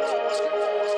Let's go.